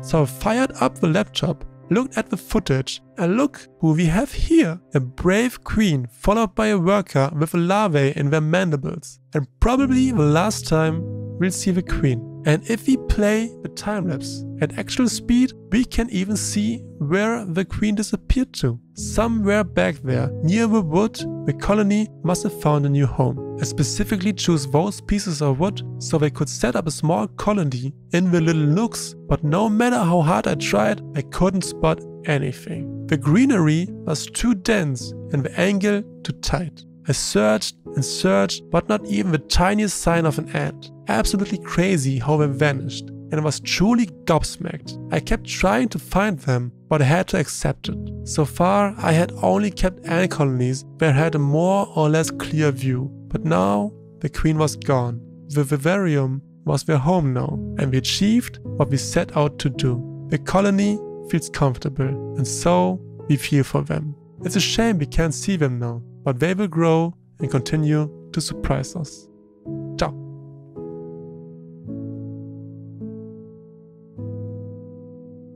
So I fired up the laptop, looked at the footage, and look who we have here. A brave queen followed by a worker with a larvae in their mandibles. And probably the last time we'll see the queen. And if we play the time lapse at actual speed, we can even see where the queen disappeared to. Somewhere back there, near the wood, the colony must have found a new home. I specifically chose those pieces of wood so they could set up a small colony in the little nooks, but no matter how hard I tried, I couldn't spot anything. The greenery was too dense and the angle too tight. I searched and searched, but not even the tiniest sign of an ant. Absolutely crazy how they vanished, and I was truly gobsmacked. I kept trying to find them, but I had to accept it. So far, I had only kept ant colonies where I had a more or less clear view. But now, the queen was gone. The vivarium was their home now, and we achieved what we set out to do. The colony feels comfortable, and so we feel for them. It's a shame we can't see them now, but they will grow and continue to surprise us.